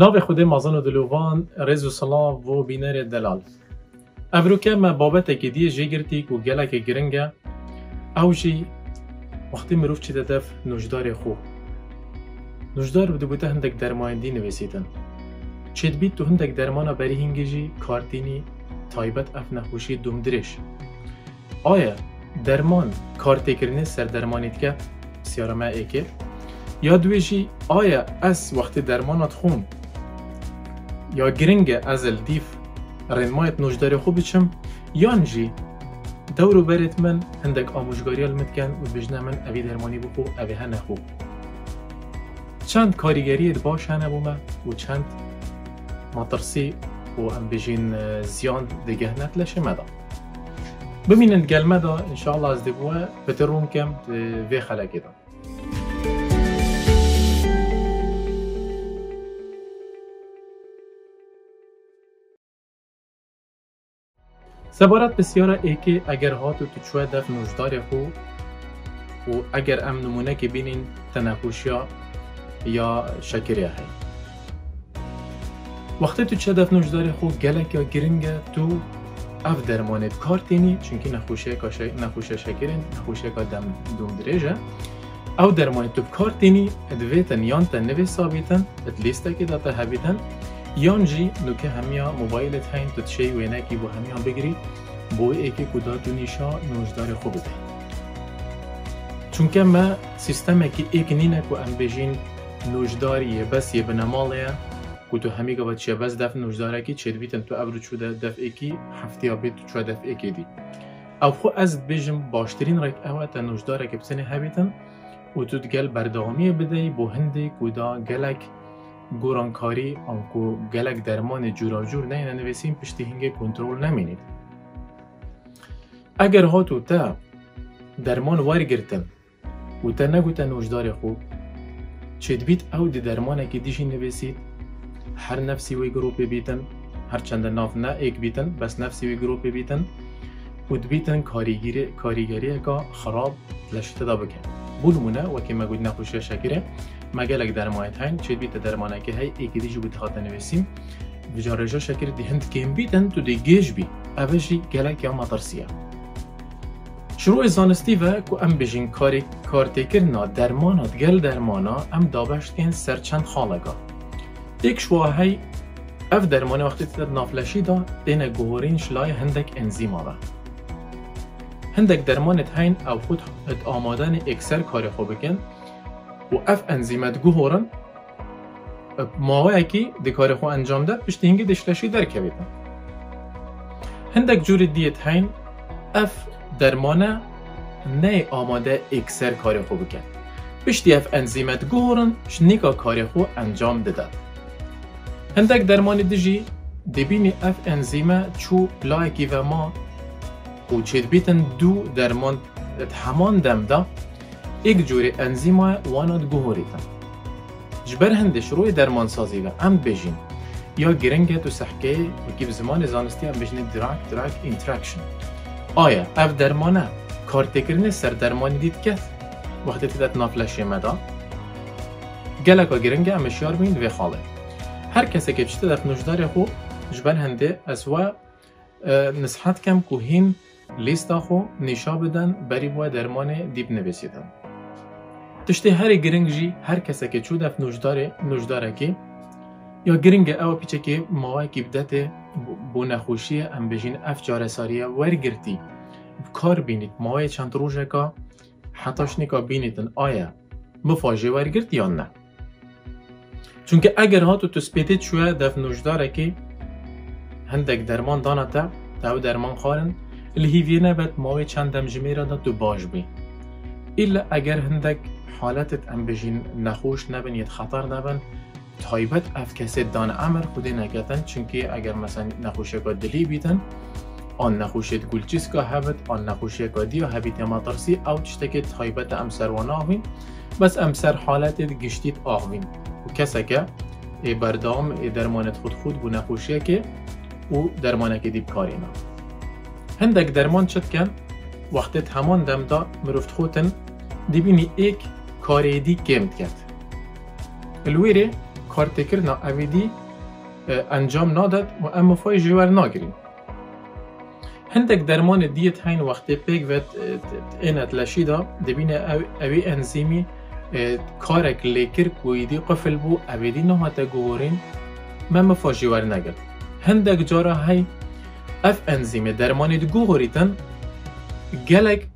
ناو خود مازن و دلوان رز و سلاو و بینر دلال. افروکه ما بابت که دیه جی گرتی گلک گرنگه او جی وقتی مروف چی دف نوجدار خو. نوجدار بده بوده هندک درمایندی نویسیدن. چید بیت تو هندک درمانا بری هنگی جی کارتینی تایبت اف نخوشی دومدرش آیا درمان کارتکرنی سر درمانیت که؟ سیاره ما ایکه. یا دویجی آیا از وقتی درمانات خون؟ یا گرنگە ئەزل دیف ڕێنمایەت نوژدارێ خوبی چم؟ یانجی دورو و بەرێت من هەندێک ئامۆژگاریال متکەن و بژنە من ئەوی دەرمانی بخۆ ئەوێ هەنەخوو چەند کاریگەریت باش هەنەبوومە و چند مطرسی و هم بژین آه، زیان دەگەهنەت لە شەمەدا ببینن گەلمەدا انشاءله ئەس دەبووە بەتە ڕوونکەم بێ آه، خەلەکێدا سبارت بسیار ایکی اگر هاتو تو چوه دف نوشدار خو و اگر ام نمونه که بینین تنفوشیا یا شکریه هی وقتی تو دف نوشدار خو گلک یا گرنگه تو اف درمانت کارتینی چونکی نخوشه شکرین نخوشه کا دم دوم درجه او درمانت تو یان تن نوی ثابتن ات لیسته که داتا هبیتن یان جی نوکه همیا موبایلت هین تو تشی وینه کی بو همیا بگیری. بو ایکی کدا تو نیشا نوجدار خوب ده چونکه ما سیستم کی ایک نینه کو ام بجین نوجداریه بس یه بنمالیه کو تو همی گوت چه بس دف نوجداره کی چه بیتن تو ابرو چو دف ایکی هفته بیت تو چو دف ایکی دی. او خو از بجم باشترین رک اوه تا نوجداره که بسنه هبیتن. و تو دگل بردامی بده بو هنده کدا گلک گورانکاری آنکو گلک درمان جوراجور نه نویسیم پشتی هنگه کنترل نمینید. اگر ها تو تا درمان وار گرتن و تا نگو تا نوجدار خوب چید بیت او دی درمانه که دیشی نویسید؟ هر نفسی وی گروپ بیتن هر چند ناف نه ایک بیتن بس نفسی وی گروپ بیتن و بیتن کاریگری کاریگری که خراب لشته دا بکن. بولمونه و که مگود نخوشی شکره مگلک درمایت هین چید بیت درمانه که هی ایکی دیجو بود خاطر نویسیم. بجارجا شکر دی هند کم بیتن تو دی گیج بی. اوشی گلک یا مطرسیه شروع زانستی و کو ام بجین کاری کارتکرنا درمانات گل درمانا ام دابشت کن سر چند خالگا یک شواهی اف درمانه وقتی تر نافلشی دا دین گوهرین شلای هندک انزیم آوه هندک درمانت هین او خود ات آمادن اکسر کار خوب بکن و اکی دی کار خو انجام ده پشتی هنگی دشلشی در کویدن هندک جور دیت اف درمانه نه آماده اکسر کار خو بکن پشتی اف انزیمت گوهرن شنیکا کار خو انجام دادن هندک درمان دیجی دبینی اف انزیمه چو لایکی و ما و بیتن دو درمان همان دم دا یک جوری انزیمه وانات گوهریتن جبر هندش روی درمان سازی و ام بجین یا گرنگه تو سحکه و که زمان زانستی ام بجین دراک دراک اینتراکشن آیا اف درمانه کارتکرین سر درمانی دید که وقتی تیدت نافلشی مدا گلکا گرنگه ام اشیار بین و خاله هر کسی که چطور دف نوشدار خو جبر هنده از و نصحت کم که هین لیستا خو نشا بدن بری بوا درمان دیب نویسیدن. تشتی هر گرنگ جی هر کسی که چود اف نوجداره نوجداره که یا گرنگ او پیچه که ماوه که بدت بو نخوشی ام بجین اف جاره ساریه ورگرتی. کار بینید ماوه چند روژه که حتاش نکا بینیدن آیا مفاجه ورگرت یا نه. چونکه اگر ها تو تسپیتید شوه دف نوجداره که هندک درمان الهیویه نبت ماوه چند دم جمیره دا تو باش بی ایلا اگر هندک حالتت ام بجین نخوش نبن یت خطر نبن تایبت اف کسی دان امر خودی نکتن چونکه اگر مثلا نخوشه که دلی بیتن آن نخوشید گلچیس که هبت آن نخوشه که دیا هبیت مطرسی او چشتک تایبت امسر و ناوین بس امسر حالتت گشتید آوین و کسی که ای بردام ای درمانت خود خود بو نخوشیه که او درمانه که دیب کارینا هندک درمان چد کن؟ وقتی همان دم دا مرفت خودن دیبینی ایک کاری دی گمت کرد الویره کارتکردنا اویدی انجام نادد و ام فای جوار ناگرین هندك درمان دیت هین وقتی پیگ و اینت لشیدا دبینه اوی انزیمی کارک لیکر کویدی قفل بو اویدی نه تا گورین مم فاجی ور نگرد هندك جارا هی اف انزیم درمان دگو غوریتن گلک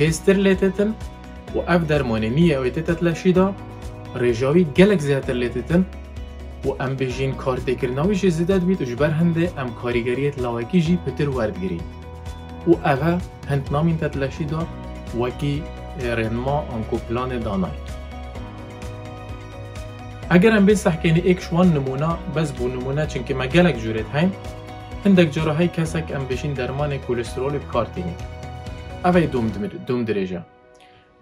هستر لیتتن و اف درمان نیه اوی تتت لشیدا رجاوی گلک زیادتر لیتتن و ام بجین کار تکرناوی جی زیدت بیت و جبر هنده ام کاریگریت لاوکی جی پتر وردگیری و اوه هند نامین تتلشی دا وکی رنما انکو پلان دانای اگر ام بین سحکینی ایک شوان نمونه بس بو نمونه چنکه ما گلک جورت هندک جراحی کسک ام بشین درمان کولسترول کارتینی. اوه دوم, درجه.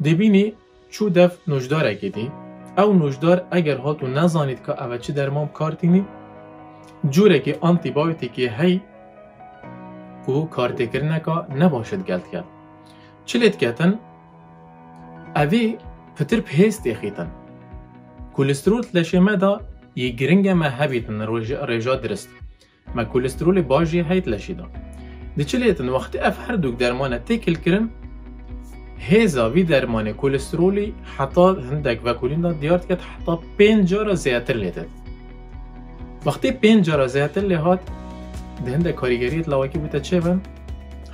دبینی چو دف نوشدار دی؟ او نوشدار اگر هاتو نزانید که اوه چه درمان کارتینی؟ جوره که آنتی بایوتیکی هی کو کارتکردنەکە نەباشت گەلتکات چ لێت کەتن ئەvê پتر پێست تێخیتن کولسترۆل لە شێمەدا یê giringê me hebîtin rêja ما کولسترول باجی هیت لشیدا دچلیت وقت افهر دوک درمانه تیکل کرم هیزا وی درمان کولسترولی حتا هندک و کولین دا دیارت کت حتا پین جارا زیادتر لیتد وقتی پین جارا زیادتر لیهات ده هندک کاریگریت لواکی بوتا چه بن؟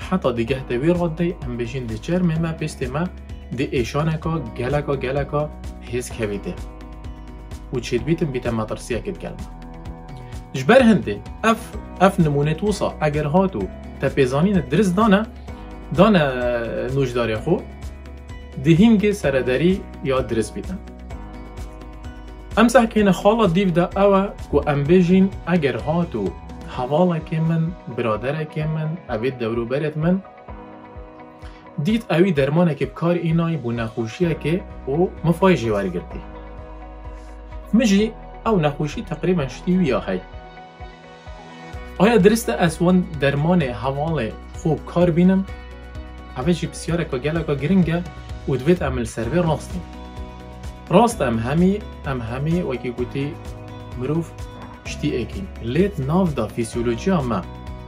حتا دیگه تاوی راد دی هم بشین دی چر مهما پیست ما دی ایشانکا گلکا گلکا هیز کویده و بیتم بیتم مطرسیه کت گلمه ji ber hindê ev ev nimûnet wisa eger hat û te pêzanîne dirist dane dane nojdarê xo di hingê serederî ya dirist bîtin. Em sehkêne xala dîv de ew e ku em bêjîn eger hat û hevalekê min biraderekê min evê dewroberêt min, دیت ئەوی دەرمانێکی بکار ئینایی بوو نەخوشیەکێ و مفای ژێوارگرتی. مژی ئەو نەخوشی تقریبان شتی ویە هەیە. هەی ئایا درستە ئەسوان دەرمانێ هەواڵێ خوب کار بینم؟ ئەوێژی پرسیارێکە گەلەکە گرنگە و دوێت ئەمل سەروێ ڕاستین ڕاست ئەم هەمی ئەم هەمی وەکی گوتی مرۆڤ شتی ایکی لیت ناف دا فیسیولوژی ما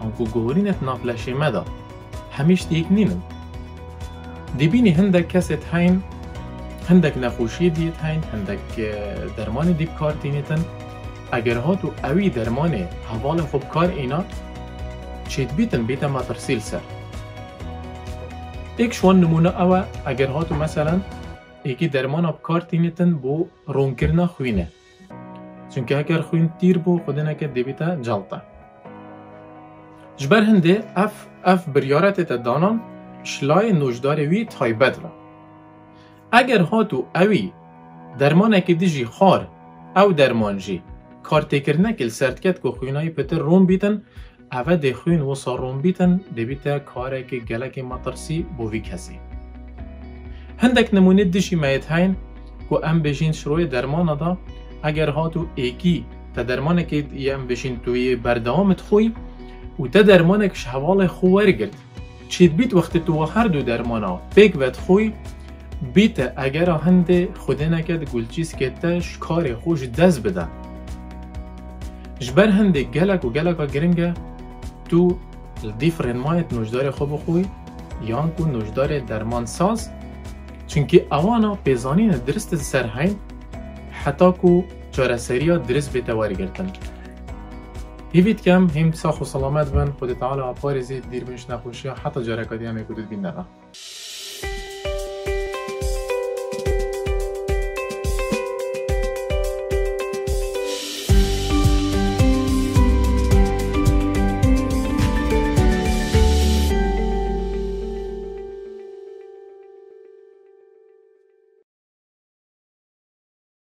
انکو گوهرینت ناف لشیمه دا. همیش دیک نینم. دیبینی هندک کست هین هندک نخوشی دیت هین هندک درمان دیب کار تینیتن. اگر ها تو اوی درمان حوال خوب کار اینا چید بیتن بیتن ما ترسیل سر. ایک شوان نمونه اوه اگر ها تو مثلا ایکی درمان اب کار تینیتن بو رونکرنا خوینه. چونکە ئەگەر خوین تیر بوو خودنەکە دەبێتە جڵتە ji ber hindê ev ev biryarete te danan şilayê nojdarê wî taybet ve eger hat û ewî dermanekê dijî xar ew derman jî kartêkirinek il serdket ku xwînayî pitir rom bîtin ev dê xwîn wisa rom bîtin dibîte karekê gelekê metirsî bo vî kesê hindek nimûnê dijî meyet heyn ku em bêjîn şiroyê dermana da اگر هاتو ایکی تا درمانێکی یەم بشین توی بەردەوامت خۆی و تا دەرمانێکش هەواڵی خۆ وەرگرت چیت بیت وەختی تو هەردوو دەرمانە پێک بەت خۆی بیتە ئەگەرە هەندێ خودێنەکەت گولچیسکێتەش کارێ خۆش دەست بدە ji ber hindê gelek û geleka giring e tu li dî firênmayet nojdarê xwe bixwî yan ku nojdarê derman saz çunkî ewana pêzanîne dirist ser heyn حتا کو چارەسەریە درست بێتە وەرگرتن هیویت کەم هیم ساخ و سەڵامەت بن خودت تعالی ئاپارێزی دیربنش نەخۆشیە حتا جارەکە دیامێک کودت بین نەڕە